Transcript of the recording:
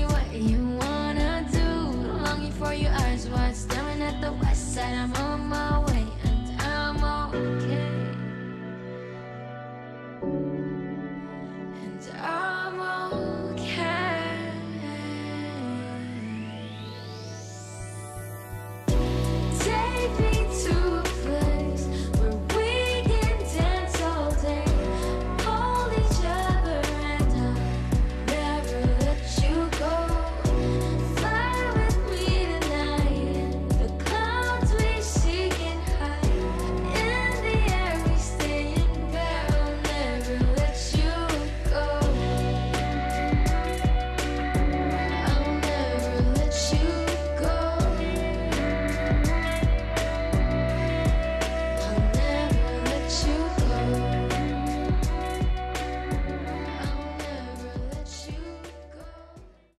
me what you wanna do. Longing for your eyes wide Staring at the west side. I'm on my way and I'm okay. And I